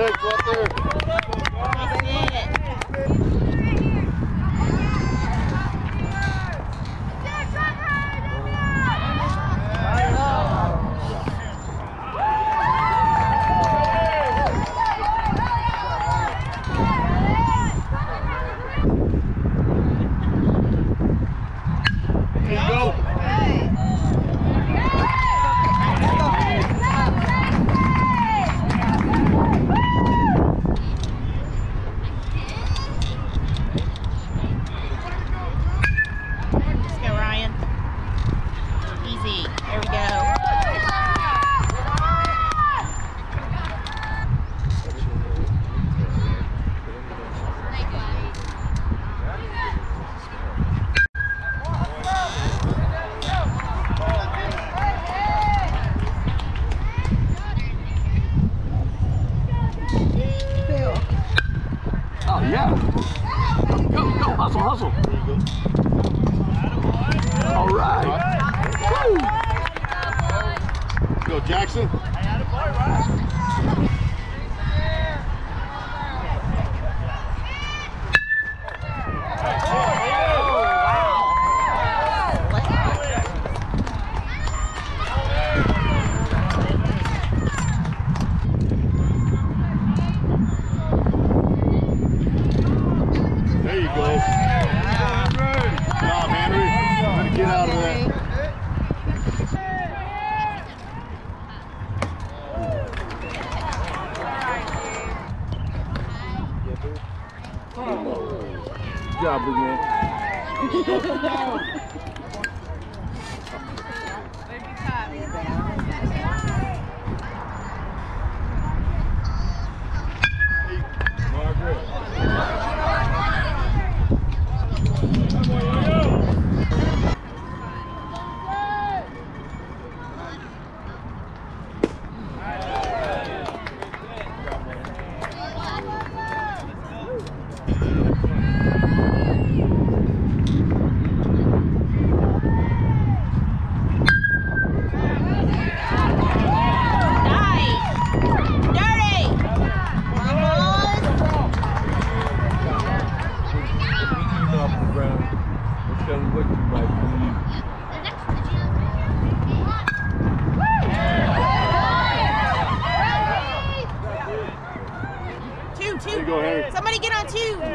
Thanks, Walter. Go, go, hustle, hustle. All right. Woo. Go, Jackson. I had a boy, right? two.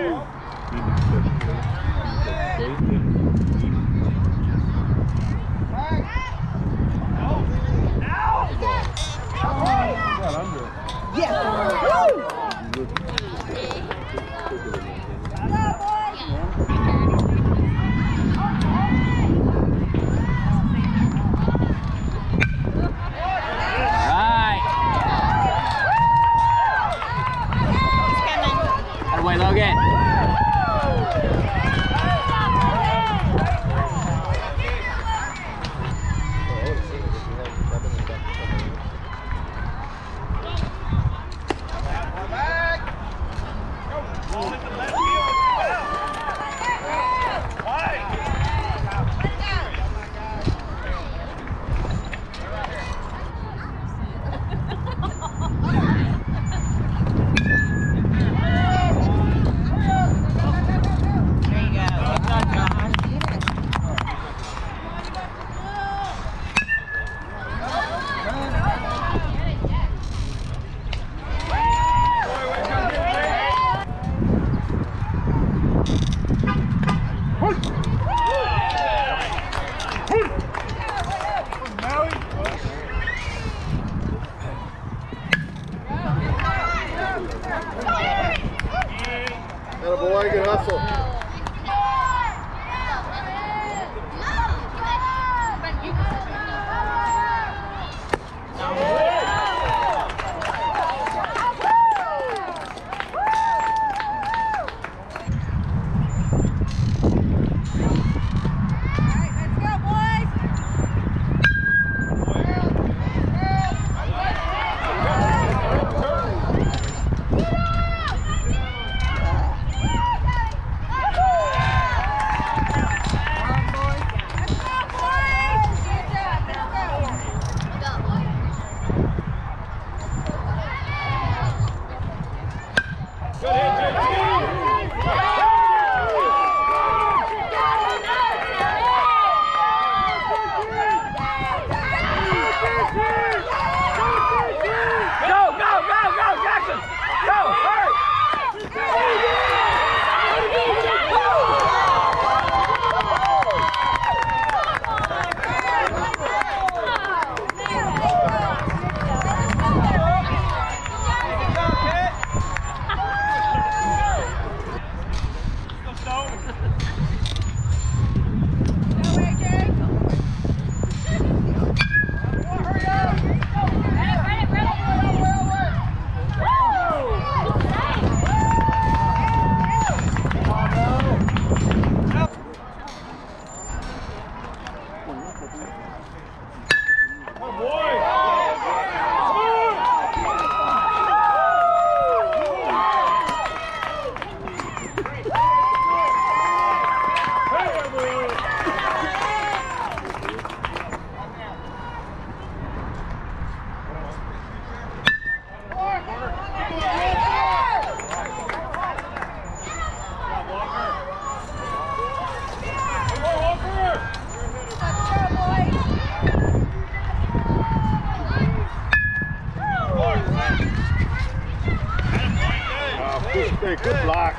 Hey, good block.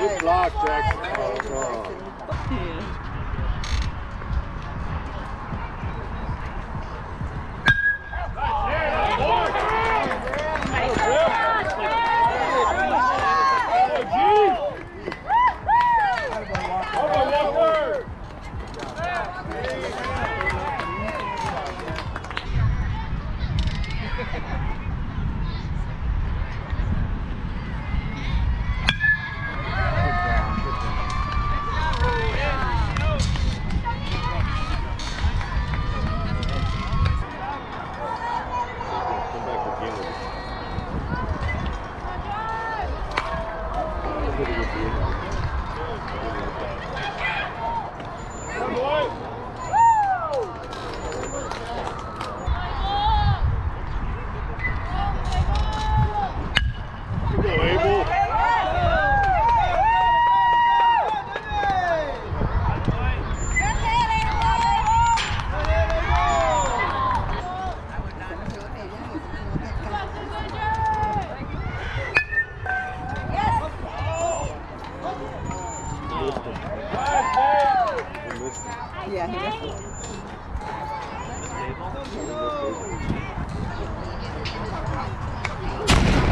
Good block, Jackson. Oh, no. lifted. He lifted. Yeah, he lifted.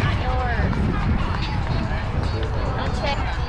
Not yours. Unchecked.